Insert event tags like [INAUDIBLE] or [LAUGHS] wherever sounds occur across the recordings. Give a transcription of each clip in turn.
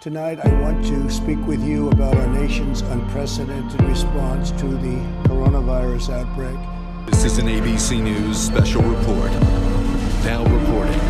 Tonight, I want to speak with you about our nation's unprecedented response to the coronavirus outbreak. This is an ABC News special report. Now reporting.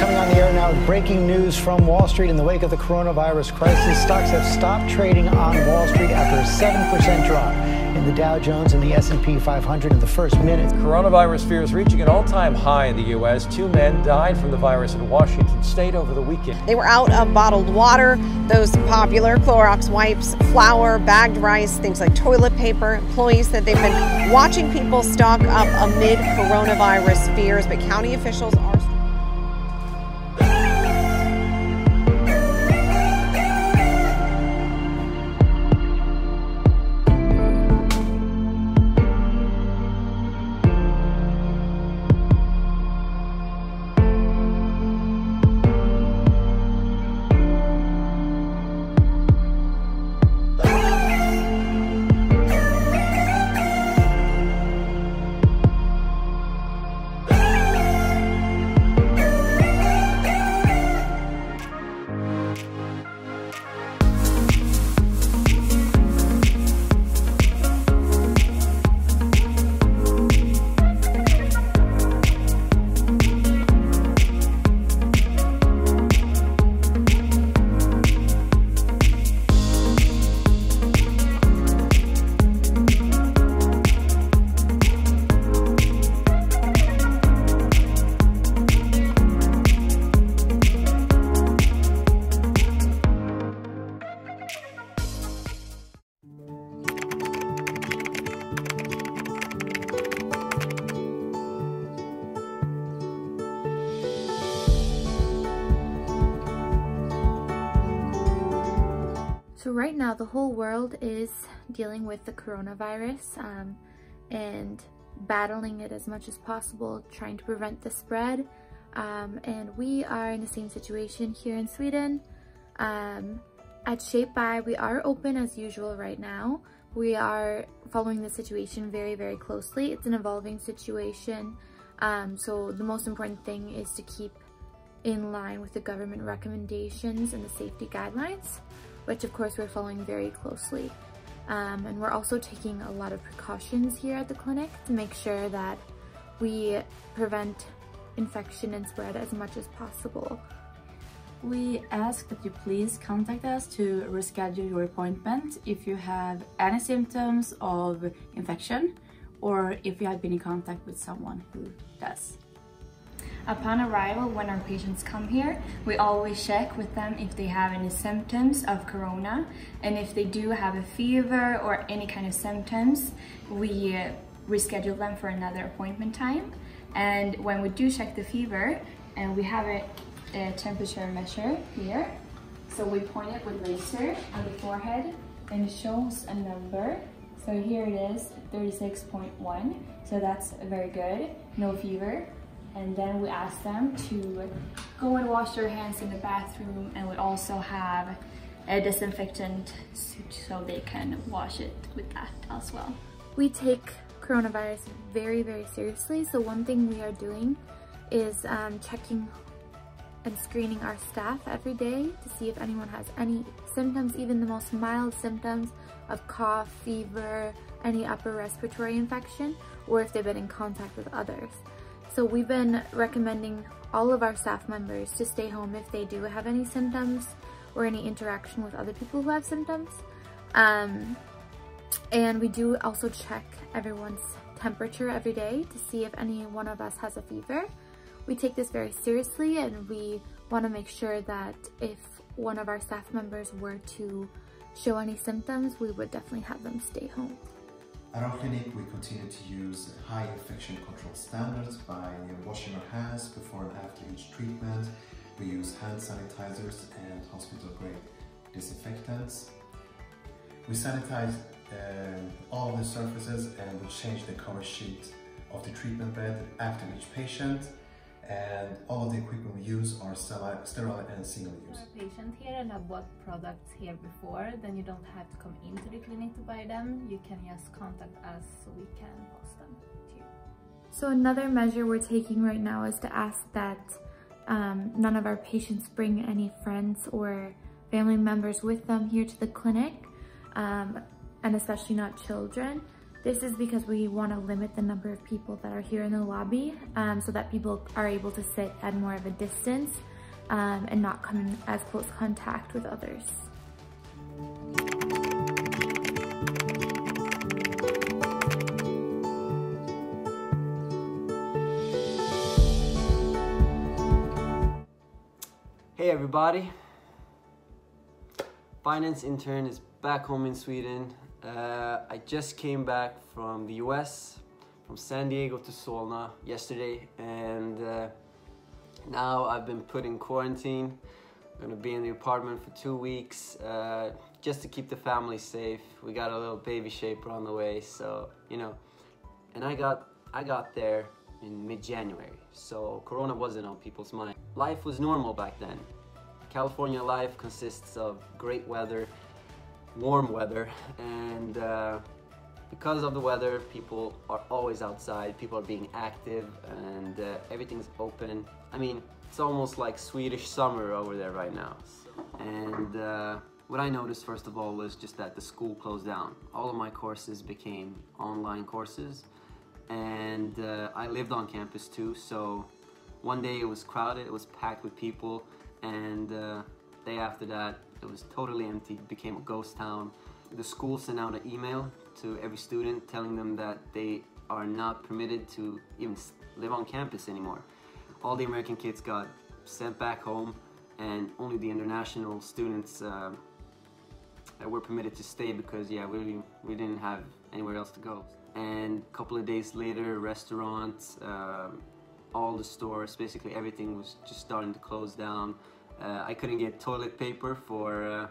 Coming on the air now with breaking news from Wall Street in the wake of the coronavirus crisis. Stocks have stopped trading on Wall Street after a 7% drop in the Dow Jones and the S&P 500 in the first minute. Coronavirus fears reaching an all-time high in the U.S. Two men died from the virus in Washington state over the weekend. They were out of bottled water, those popular Clorox wipes, flour, bagged rice, things like toilet paper. Employees said they've been watching people stock up amid coronavirus fears, but county officials are. Right now the whole world is dealing with the coronavirus um, and battling it as much as possible, trying to prevent the spread. Um, and we are in the same situation here in Sweden. Um, at ShapeBy, we are open as usual right now. We are following the situation very, very closely. It's an evolving situation. Um, so the most important thing is to keep in line with the government recommendations and the safety guidelines which of course we're following very closely. Um, and we're also taking a lot of precautions here at the clinic to make sure that we prevent infection and spread as much as possible. We ask that you please contact us to reschedule your appointment if you have any symptoms of infection or if you have been in contact with someone who does. Upon arrival, when our patients come here, we always check with them if they have any symptoms of corona. And if they do have a fever or any kind of symptoms, we uh, reschedule them for another appointment time. And when we do check the fever, and we have a, a temperature measure here, so we point it with laser on the forehead and it shows a number. So here it is, 36.1. So that's very good, no fever and then we ask them to go and wash their hands in the bathroom and we also have a disinfectant so they can wash it with that as well. We take coronavirus very, very seriously. So one thing we are doing is um, checking and screening our staff every day to see if anyone has any symptoms, even the most mild symptoms of cough, fever, any upper respiratory infection, or if they've been in contact with others. So we've been recommending all of our staff members to stay home if they do have any symptoms or any interaction with other people who have symptoms. Um, and we do also check everyone's temperature every day to see if any one of us has a fever. We take this very seriously and we want to make sure that if one of our staff members were to show any symptoms, we would definitely have them stay home. At our clinic, we continue to use high infection control standards by washing our hands before and after each treatment. We use hand sanitizers and hospital-grade disinfectants. We sanitize uh, all the surfaces and we change the cover sheet of the treatment bed after each patient and all of the equipment we use are sterile and single use. If you're a patient here and have bought products here before, then you don't have to come into the clinic to buy them. You can just contact us so we can post them to you. So another measure we're taking right now is to ask that um, none of our patients bring any friends or family members with them here to the clinic, um, and especially not children. This is because we want to limit the number of people that are here in the lobby um, so that people are able to sit at more of a distance um, and not come in as close contact with others. Hey everybody, finance intern is back home in Sweden. Uh, I just came back from the US, from San Diego to Solna yesterday, and uh, now I've been put in quarantine. I'm gonna be in the apartment for two weeks uh, just to keep the family safe. We got a little baby shaper on the way, so you know. And I got I got there in mid-January, so Corona wasn't on people's mind. Life was normal back then. California life consists of great weather, warm weather, and uh, because of the weather, people are always outside, people are being active, and uh, everything's open. I mean, it's almost like Swedish summer over there right now. And uh, what I noticed first of all was just that the school closed down. All of my courses became online courses, and uh, I lived on campus too, so one day it was crowded, it was packed with people, and uh, day after that it was totally empty, it became a ghost town. The school sent out an email to every student telling them that they are not permitted to even live on campus anymore. All the American kids got sent back home and only the international students uh, were permitted to stay because yeah, we, we didn't have anywhere else to go. And a couple of days later, restaurants, uh, all the stores, basically everything was just starting to close down. Uh, I couldn't get toilet paper for uh,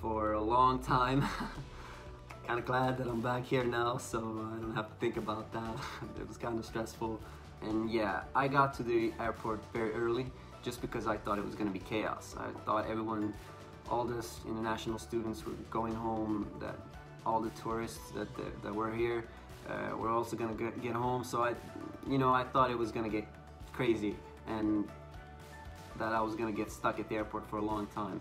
for a long time. [LAUGHS] kind of glad that I'm back here now, so I don't have to think about that. [LAUGHS] it was kind of stressful. And yeah, I got to the airport very early just because I thought it was going to be chaos. I thought everyone, all the international students were going home, that all the tourists that, that, that were here uh, were also going to get, get home. So I, you know, I thought it was going to get crazy and that I was to get stuck at the airport for a long time.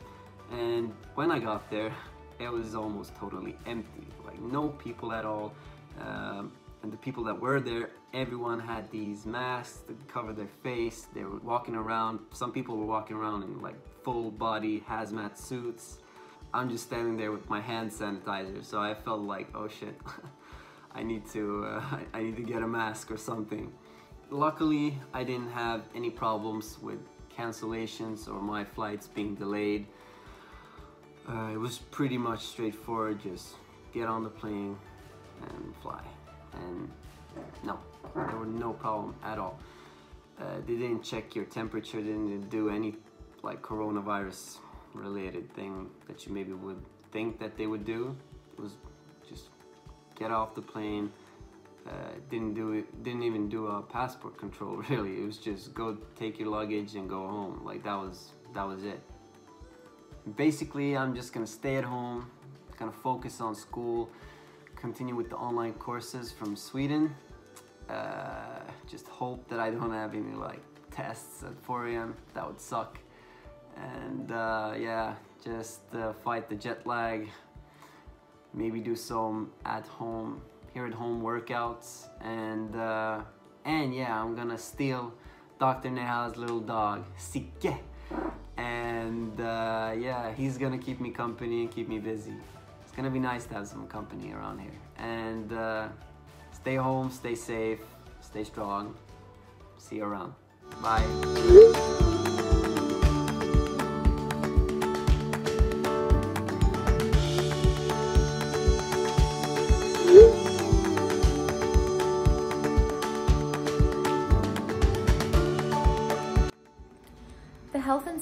And when I got there, it was almost totally empty, like no people at all. Um, and the people that were there, everyone had these masks to cover their face. They were walking around. Some people were walking around in like full body hazmat suits. I'm just standing there with my hand sanitizer, so I felt like, oh shit, [LAUGHS] I need to, uh, [LAUGHS] I need to get a mask or something. Luckily, I didn't have any problems with cancellations or my flights being delayed. Uh, it was pretty much straightforward, just get on the plane and fly. And no, there were no problem at all. Uh, they didn't check your temperature, didn't do any like coronavirus related thing that you maybe would think that they would do. It was just get off the plane, uh, didn't do it, didn't even do a passport control [LAUGHS] really. It was just go take your luggage and go home. Like that was, that was it. Basically, I'm just gonna stay at home, gonna focus on school, continue with the online courses from Sweden. Uh, just hope that I don't have any like tests at 4 a.m. That would suck. And uh, yeah, just uh, fight the jet lag. Maybe do some at home, here at home workouts. And uh, and yeah, I'm gonna steal Dr. Neha's little dog, Sike and uh, yeah, he's gonna keep me company and keep me busy. It's gonna be nice to have some company around here. And uh, stay home, stay safe, stay strong. See you around. Bye.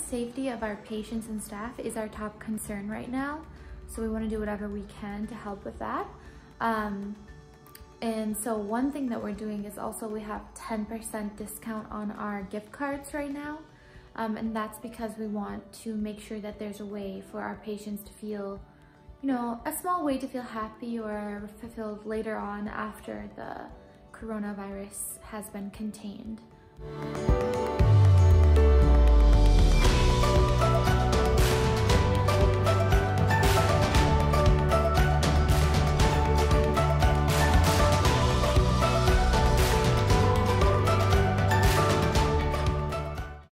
Safety of our patients and staff is our top concern right now. So we want to do whatever we can to help with that. Um, and so one thing that we're doing is also we have 10% discount on our gift cards right now. Um, and that's because we want to make sure that there's a way for our patients to feel, you know, a small way to feel happy or fulfilled later on after the coronavirus has been contained.